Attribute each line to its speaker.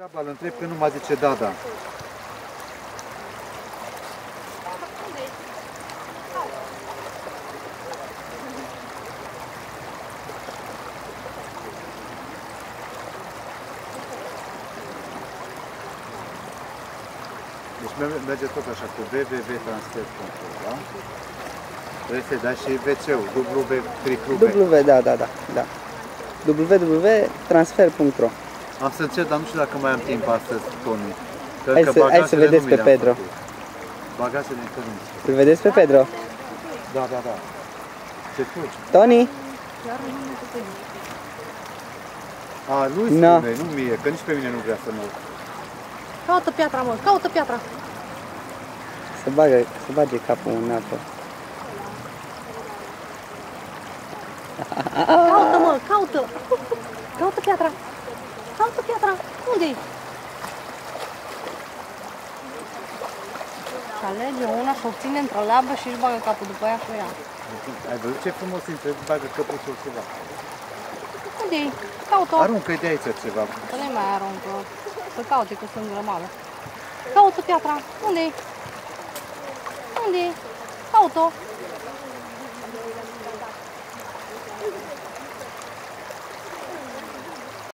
Speaker 1: Degeaba îl întreb că nu mai zice da, da. Deci me- merge tot așa cu www.transfer.ro, da? Trebuie să dai și WC-ul, W, triplu V.
Speaker 2: W, da, da, da, da. www.transfer.ro
Speaker 1: Am să încerc, dar nu știu dacă mai am timp astăzi, Tony. Că
Speaker 2: Hai
Speaker 1: încă
Speaker 2: să- hai să
Speaker 1: bagajele
Speaker 2: vedeți
Speaker 1: nu
Speaker 2: pe
Speaker 1: mi le-am
Speaker 2: Pedro.
Speaker 1: făcut. Bagajele încă nu.
Speaker 2: Îl vedeți pe Pedro?
Speaker 1: Da, da, da. Ce fugi?
Speaker 2: Tony?
Speaker 1: A, nu
Speaker 2: Na.
Speaker 1: spune, nu mie, că nici pe mine nu vrea să mă...
Speaker 3: Caută piatra, mă, caută piatra.
Speaker 2: Să, bagă, să bage capul în apă.
Speaker 3: Caută, mă, caută. Caută piatra. Caută piatra. Unde-i? Și alege una și o ține într-o labă și își bagă capul după ea și o ia.
Speaker 1: Ai văzut ce frumos intră, bagă căpușul ceva.
Speaker 3: Unde-i? Caută-o.
Speaker 1: Aruncă de aici ceva.
Speaker 3: Să nu mai aruncă. Să caute că sunt grămadă. Caută piatra. Unde-i? Unde-i? Caută-o.